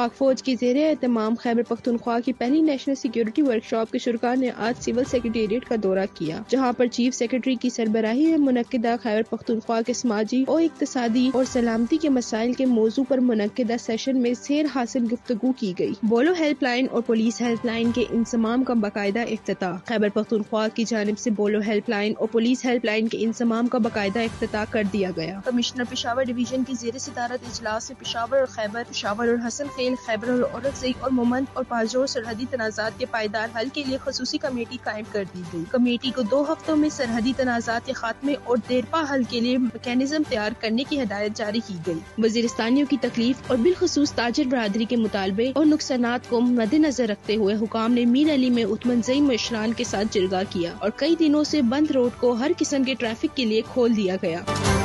पाक फौज की जेर एहतमाम खैबर पख्तनख्वा की पहली नेशनल सिक्योरिटी वर्कशॉप के शुरा ने आज सिविल सेक्रेटेरिएट का दौरा किया, जहाँ पर चीफ सेक्रेटरी की सरबराही में मनदा खैबर पख्तनख्वा के समाजी और इकतदी और सलामती के मसाइल के मौजू पर मनदा सेशन में सेर हासिल गुफ्तगु की गई। बोलो हेल्पलाइन और पुलिस हेल्पलाइन के इंसमाम का बाकायदा अफ्ताह खैबर पख्तनख्वा की जानब ऐसी बोलो हेल्पलाइन और पुलिस हेल्पलाइन के इंसमाम का बाकायदा अफ्ताह कर दिया गया। कमिश्नर पिशावर डिवीज़न की जेर सदारत इजलास में पिशावर और खैबर, पिशावर और हसन खेल खैबर और और मोमंद और पाजोर सरहदी तनाजात के पायदार हल के लिए खसूसी कमेटी कायम कर दी गई। कमेटी को दो हफ्तों में सरहदी तनाजात के खात्मे और देरपा हल के लिए मैकेनिज्म तैयार करने की हिदायत जारी की गई वजीरस्तानियों की तकलीफ़ और बिलखसूस ताजर बरदरी के मुतालबे और नुकसान को मद्देनजर रखते हुए हुकाम ने मीर अली में उत्मनजई मशरान के साथ जिरगा किया और कई दिनों से बंद रोड को हर किस्म के ट्रैफ़िक के लिए खोल दिया गया।